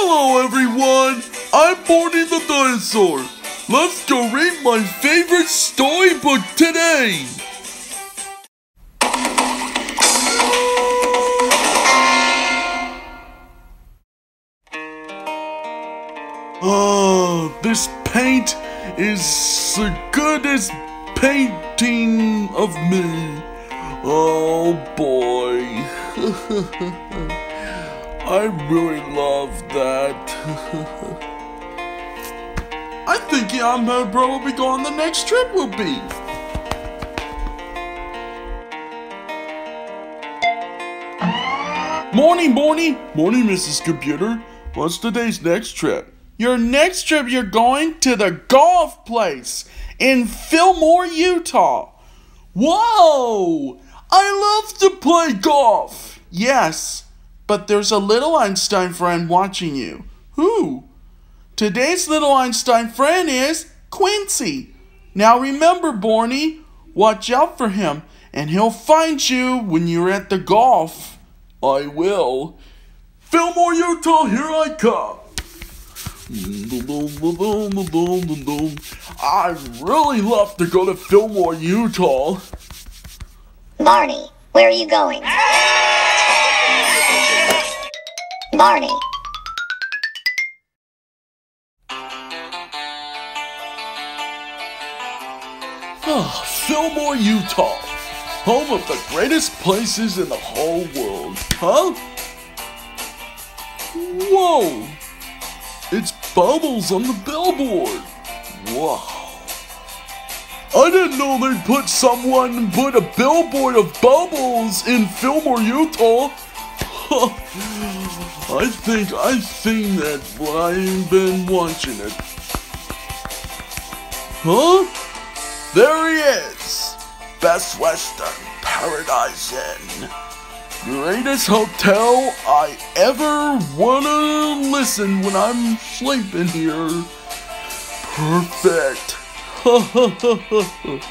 Hello everyone, I'm Barney the Dinosaur. Let's go read my favorite storybook today. Oh, this paint is the goodest painting of me. Oh boy. I really love that. I think I'm gonna probably go on the next trip will be. Morning, morning, morning, Mrs. Computer. What's today's next trip? Your next trip, you're going to the golf place in Fillmore, Utah. Whoa! I love to play golf. Yes, but there's a little Einstein friend watching you. Who? Today's little Einstein friend is Quincy. Now remember, Borny, watch out for him, and he'll find you when you're at the golf. I will. Fillmore, Utah, here I come. I really love to go to Fillmore, Utah. Barney, where are you going? Barney. Ah, Fillmore, Utah. Home of the greatest places in the whole world. Huh? Whoa! It's bubbles on the billboard. Wow. I didn't know they'd put someone put a billboard of bubbles in Fillmore, Utah. I think I've seen that while I've been watching it. Huh? There he is! Best Western Paradise Inn. Greatest hotel I ever wanna listen when I'm sleeping here. Perfect.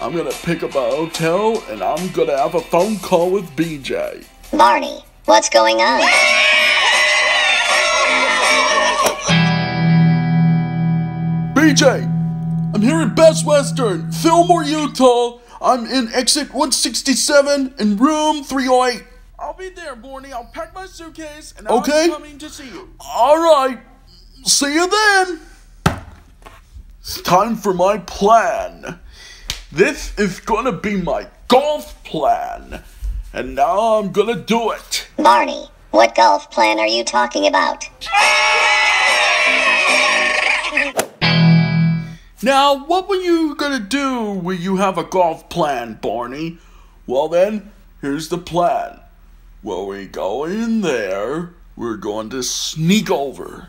I'm gonna pick up a hotel and I'm gonna have a phone call with BJ. Barney, what's going on? BJ, I'm here in Best Western, Fillmore, Utah. I'm in exit 167 in room 308. I'll be there, Borny. I'll pack my suitcase and Okay. I'm coming to see you. All right. See you then. It's time for my plan. This is gonna be my golf plan. And now I'm gonna do it. Barney, what golf plan are you talking about? Now, what were you gonna do when you have a golf plan, Barney? Well, then, here's the plan. Well, we go in there, we're going to sneak over.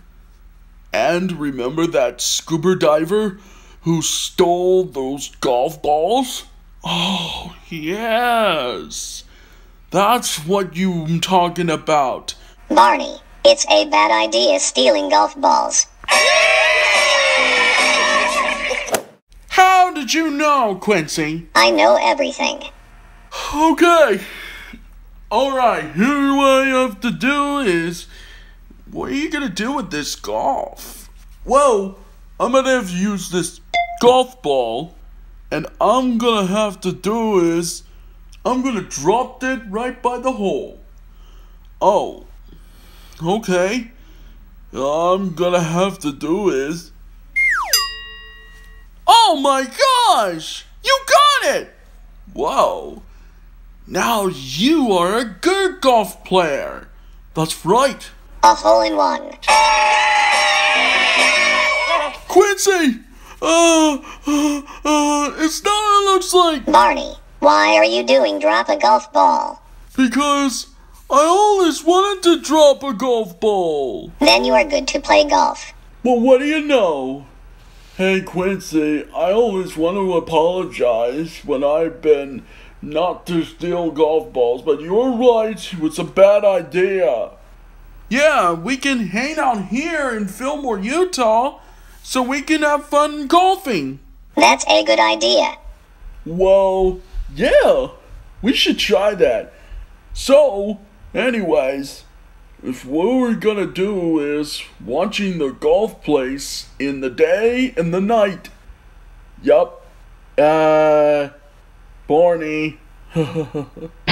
And remember that scuba diver who stole those golf balls? Oh, yes. That's what you're talking about. Barney, it's a bad idea stealing golf balls. How did you know, Quincy? I know everything. Okay. Alright, here what I have to do is. What are you gonna do with this golf? Well, I'm gonna have to use this golf ball, and I'm gonna have to do is. I'm gonna drop it right by the hole. Oh. Okay. I'm gonna have to do is. Oh my gosh! You got it! Whoa. Now you are a good golf player. That's right. A hole in one. Quincy! Uh, uh, uh, it's not what it looks like Barney, why are you doing drop a golf ball? because I always wanted to drop a golf ball. Then you are good to play golf. Well, what do you know? Hey, Quincy, I always want to apologize when I've been not to steal golf balls, but you're right, it's a bad idea. Yeah, we can hang out here in Fillmore, Utah, so we can have fun golfing. That's a good idea. Well, yeah, we should try that. So, anyways, if what we're gonna do is watching the golf place in the day and the night. Yup. Uh, Barney.